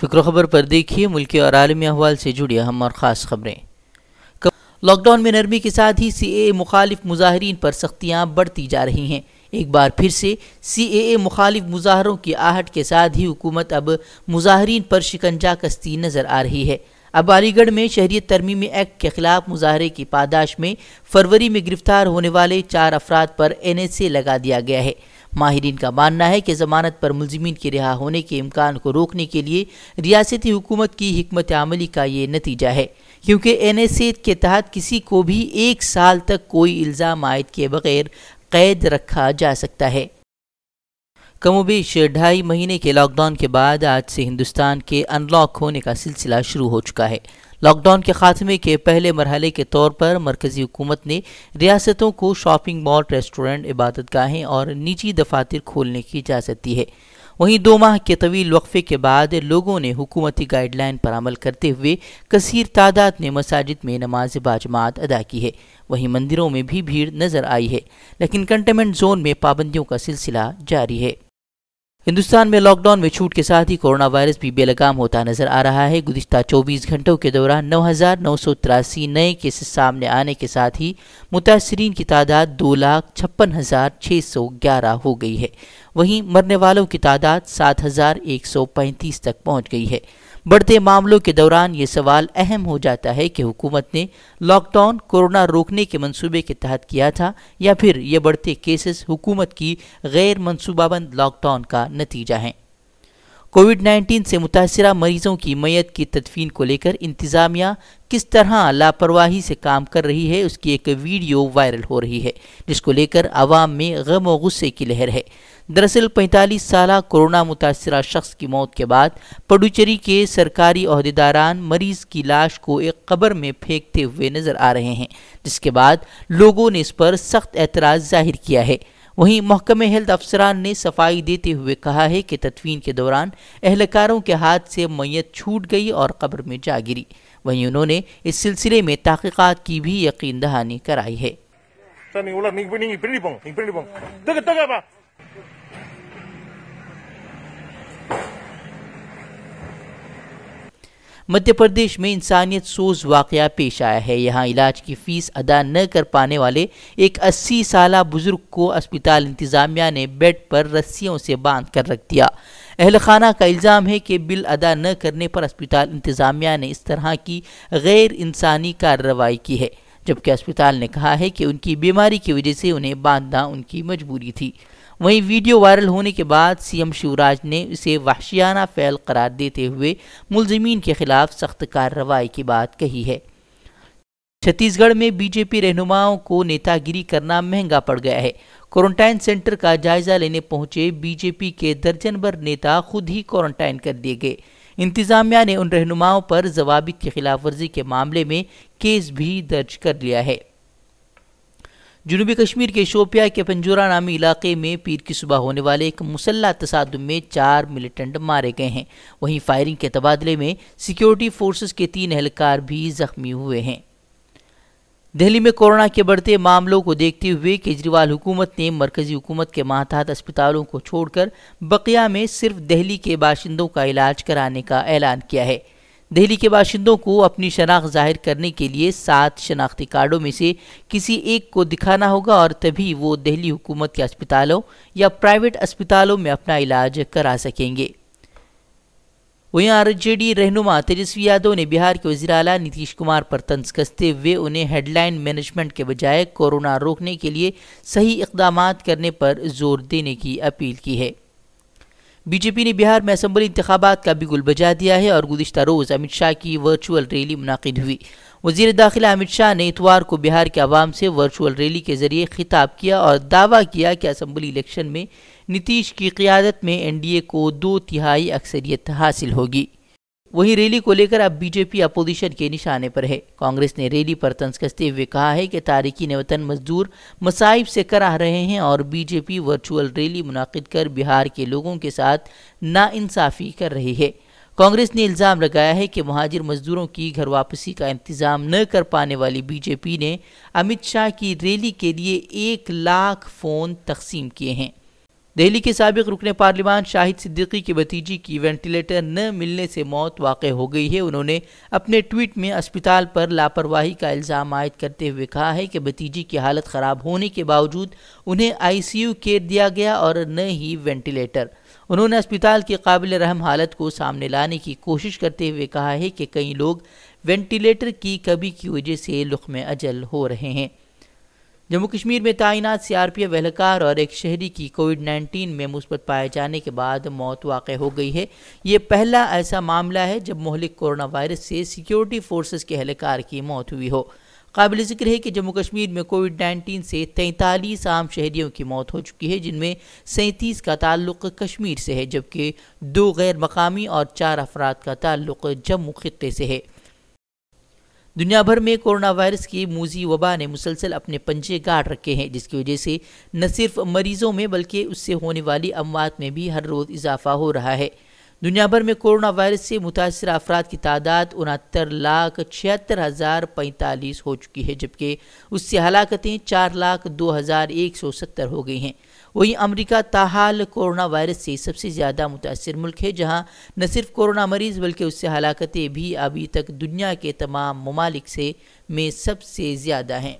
फ़िक्र खबर पर देखिए, मुल्क और आलमी अहवाल से जुड़ी अहम और ख़ास खबरें। लॉकडाउन में नरमी के साथ ही सी ए मुखालिफ मुजाहरीन पर सख्तियाँ बढ़ती जा रही हैं। एक बार फिर से सी ए ए मुखालिफ मुजाहरों की आहट के साथ ही हुकूमत अब मुजाहरीन पर शिकंजा कसती नज़र आ रही है। अब अलीगढ़ में शहरीत तरमीमी एक्ट के खिलाफ मुजाहरे की पादाश में फरवरी में गिरफ़्तार होने वाले चार अफराद पर एन एस ए लगा दिया गया है। माहरीन का मानना है कि जमानत पर मुलजमीन के रिहा होने के इम्कान को रोकने के लिए रियासती हुकूमत की हमत अमली का ये नतीजा है, क्योंकि एन एस ए के तहत किसी को भी एक साल तक कोई इल्ज़ाम आयद के बगैर कैद रखा जा सकता है। कमोबेश ढाई महीने के लॉकडाउन के बाद आज से हिंदुस्तान के अनलॉक होने का सिलसिला शुरू हो चुका है। लॉकडाउन के खात्मे के पहले मरहले के तौर पर मरकजी हुकूमत ने रियासतों को शॉपिंग मॉल रेस्टोरेंट इबादत गाहें और निजी दफातर खोलने की इजाज़त दी है। वहीं दो माह के तवील वक्फे के बाद लोगों ने हुकूमती गाइडलाइन पर अमल करते हुए कसीर तादाद में मसाजिद में नमाज़ बाजमात अदा की है। वहीं मंदिरों में भी भीड़ नज़र आई है, लेकिन कंटेनमेंट जोन में पाबंदियों का सिलसिला जारी है। हिंदुस्तान में लॉकडाउन में छूट के साथ ही कोरोना वायरस भी बेलगाम होता नज़र आ रहा है। गुजशत 24 घंटों के दौरान नौ हज़ार नौ सौ तिरासी नए केसेस सामने आने के साथ ही मुतासरीन की तादाद दो लाख छप्पन हज़ार छः सौ ग्यारह हो गई है। वहीं मरने वालों की तादाद सात हज़ार एक सौ पैंतीस तक पहुँच गई है। बढ़ते मामलों के दौरान ये सवाल अहम हो जाता है कि हुकूमत ने लॉकडाउन कोरोना रोकने के मंसूबे के तहत किया था या फिर ये बढ़ते केसेस हुकूमत की गैर मनसूबाबंद लॉकडाउन का नतीजा है। कोविड 19 से मुतासरा मरीजों की मैयत की तदफीन को लेकर इंतज़ामिया किस तरह लापरवाही से काम कर रही है, उसकी एक वीडियो वायरल हो रही है, जिसको लेकर आवाम में गम व गुस्से की लहर है। दरअसल 45 साल कोरोना मुतासरा शख्स की मौत के बाद पडुचेरी के सरकारी अहदेदारान मरीज़ की लाश को एक कब्र में फेंकते हुए नज़र आ रहे हैं, जिसके बाद लोगों ने इस पर सख्त एतराज़ ज़ाहिर किया है। वहीं महकमे हेल्थ अफसरान ने सफ़ाई देते हुए कहा है कि तदफीन के दौरान एहलकारों के हाथ से मैयत छूट गई और कब्र में जा गिरी। वहीं उन्होंने इस सिलसिले में तहकीक़ात की भी यकीन दहानी कराई है। मध्य प्रदेश में इंसानियत सोज वाक़ पेश आया है। यहाँ इलाज की फ़ीस अदा न कर पाने वाले एक 80 साल बुज़ुर्ग को अस्पताल इंतज़ामिया ने बेड पर रस्सियों से बाँध कर रख दिया। अहल खाना का इल्ज़ाम है कि बिल अदा न करने पर अस्पताल इंतज़ामिया ने इस तरह की गैर इंसानी कार्रवाई की है, जबकि अस्पताल ने कहा है कि उनकी बीमारी की वजह से उन्हें बांधना उनकी मजबूरी थी। वहीं वीडियो वायरल होने के बाद सीएम शिवराज ने इसे वहशियाना फैल करार देते हुए मुलजमीन के खिलाफ सख्त कार्रवाई की बात कही है। छत्तीसगढ़ में बीजेपी रहनुमाओं को नेतागिरी करना महँगा पड़ गया है। क्वारंटाइन सेंटर का जायजा लेने पहुँचे बीजेपी के दर्जन भर नेता खुद ही क्वारंटाइन कर दिए गए। इंतजामिया ने उन रहनुमाओं पर जवाबित की खिलाफ वर्जी के मामले में केस भी दर्ज कर लिया है। जनूबी कश्मीर के शोपिया के पंजूरा नामी इलाके में पीर की सुबह होने वाले एक मुसल्ला तसादम में चार मिलिटेंट मारे गए हैं। वहीं फायरिंग के तबादले में सिक्योरिटी फोर्सेस के तीन एहलकार भी जख्मी हुए हैं। दिल्ली में कोरोना के बढ़ते मामलों को देखते हुए केजरीवाल हुकूमत ने मरकजी हुकूमत के मातहत अस्पतालों को छोड़कर बकिया में सिर्फ़ दिल्ली के बाशिंदों का इलाज कराने का ऐलान किया है। दिल्ली के बाशिंदों को अपनी शनाख्त ज़ाहिर करने के लिए सात शनाख्ती कार्डों में से किसी एक को दिखाना होगा और तभी वो दिल्ली हुकूमत के अस्पतालों या प्राइवेट अस्पतालों में अपना इलाज करा सकेंगे। वहीं आर जे डी रहनुमा तेजस्वी यादव ने बिहार के वजी अला नीतीश कुमार पर तंज कसते हुए उन्हें हेडलाइन मैनेजमेंट के बजाय कोरोना रोकने के लिए सही इकदाम करने पर ज़ोर देने की अपील की है। बीजेपी ने बिहार में असम्बली इंतबात का भी गुल बजा दिया है और गुजशत रोज़ अमित शाह की वर्चुअल रैली मुनद हुई। वज़ीर दाखिला अमित शाह ने इतवार को बिहार के आवाम से वर्चुअल रैली के ज़रिए खिताब किया और दावा किया कि असम्बली इलेक्शन में नीतीश की क्यादत में एन डी ए को दो तिहाई अक्सरियत हासिल होगी। वहीं रैली को लेकर अब बीजेपी अपोजिशन के निशाने पर है। कांग्रेस ने रैली पर तंज कसते हुए कहा है कि तारिकी वतन मजदूर मसाइब से कराह रहे हैं और बीजेपी वर्चुअल रैली मुनद कर बिहार के लोगों के साथ नाइंसाफ़ी कर रही है। कांग्रेस ने इल्ज़ाम लगाया है कि महाजिर मजदूरों की घर वापसी का इंतज़ाम न कर पाने वाली बीजेपी ने अमित शाह की रैली के लिए एक लाख फ़ोन तकसीम किए हैं। दिल्ली के सबक रुकन पार्लिमान शाहिद सिद्दीकी की भतीजी की वेंटिलेटर न मिलने से मौत वाक़ हो गई है। उन्होंने अपने ट्वीट में अस्पताल पर लापरवाही का इल्ज़ाम आयद करते हुए कहा है कि भतीजी की हालत ख़राब होने के बावजूद उन्हें आईसीयू केयर दिया गया और न ही वेंटिलेटर। उन्होंने अस्पताल की काबिल रहम हालत को सामने लाने की कोशिश करते हुए कहा है कि कई लोग वेंटिलेटर की कमी की वजह से लुक में अजल हो रहे हैं। जम्मू कश्मीर में तैनात सीआरपीएफ एहलकार और एक शहरी की कोविड 19 में मुस्बत पाए जाने के बाद मौत वाक़ हो गई है। ये पहला ऐसा मामला है जब मोहलिक कोरोना वायरस से सिक्योरिटी फोर्सेस के एहलकार की मौत हुई हो। काबिल ज़िक्र है कि जम्मू कश्मीर में कोविड 19 से तैंतालीस आम शहरियों की मौत हो चुकी है, जिनमें सैंतीस का ताल्लुक कश्मीर से है, जबकि दो गैर मकामी और चार अफराद का ताल्लुक जम्मू खत्े से है। दुनिया भर में कोरोना वायरस की मूजी वबा ने मुसलसल अपने पंजे गाड़ रखे हैं, जिसकी वजह से न सिर्फ़ मरीजों में, बल्कि उससे होने वाली अमवात में भी हर रोज़ इजाफा हो रहा है। दुनिया भर में कोरोना वायरस से मुतासर अफराद की तादाद उनहत्तर लाख छिहत्तर हज़ार पैंतालीस हो चुकी है, जबकि उससे हलाकतें चार लाख दो हज़ार एक सौ सत्तर हो गई हैं। वहीं अमेरिका ताहाल कोरोना वायरस से सबसे ज़्यादा मुतासर मुल्क है, जहाँ न सिर्फ़ कोरोना मरीज़ बल्कि उससे हलाकतें भी अभी तक दुनिया के तमाम ममालिक से में सबसे ज़्यादा हैं।